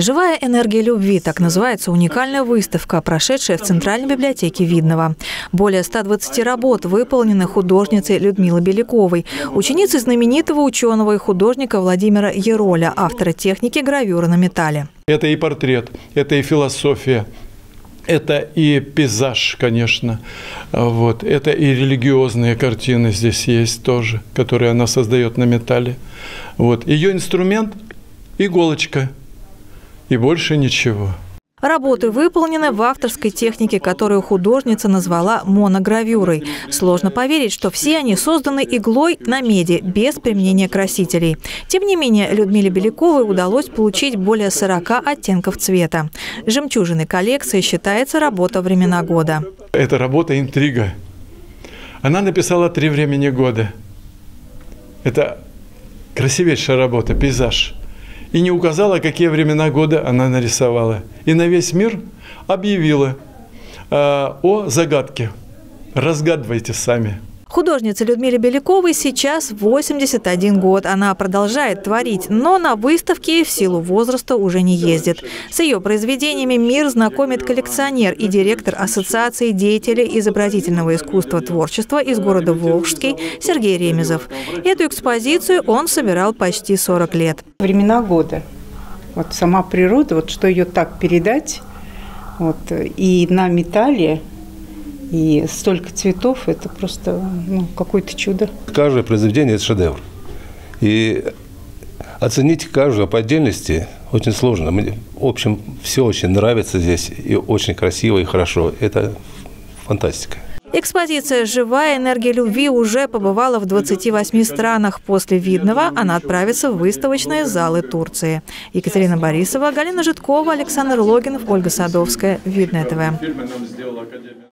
«Живая энергия любви» – так называется уникальная выставка, прошедшая в Центральной библиотеке Видного. Более 120 работ выполнены художницей Людмилой Беляковой, ученицей знаменитого ученого и художника Владимира Ероля, автора техники гравюры на металле. Это и портрет, это и философия, это и пейзаж, конечно. Вот. Это и религиозные картины здесь есть тоже, которые она создает на металле. Вот. Ее инструмент – иголочка – и больше ничего. Работы выполнены в авторской технике, которую художница назвала моногравюрой. Сложно поверить, что все они созданы иглой на меди, без применения красителей. Тем не менее, Людмиле Беляковой удалось получить более 40 оттенков цвета. Жемчужиной коллекции считается работа времена года. Это работа интрига. Она написала три времени года. Это красивейшая работа, пейзаж и не указала, какие времена года она нарисовала. И на весь мир объявила э, о загадке. Разгадывайте сами. Художнице Людмиле Беляковой сейчас 81 год. Она продолжает творить, но на выставке в силу возраста уже не ездит. С ее произведениями мир знакомит коллекционер и директор Ассоциации деятелей изобразительного искусства творчества из города Волжский Сергей Ремезов. Эту экспозицию он собирал почти 40 лет. Времена года. Вот сама природа, вот что ее так передать, вот, и на металле и столько цветов – это просто ну, какое-то чудо. Каждое произведение – это шедевр. И оценить каждое по отдельности очень сложно. Мне, в общем, все очень нравится здесь, и очень красиво, и хорошо. Это фантастика. Экспозиция «Живая энергия любви» уже побывала в 28 странах. После Видного она отправится в выставочные залы Турции. Екатерина Борисова, Галина Житкова, Александр Логинов, Ольга Садовская. Видное ТВ.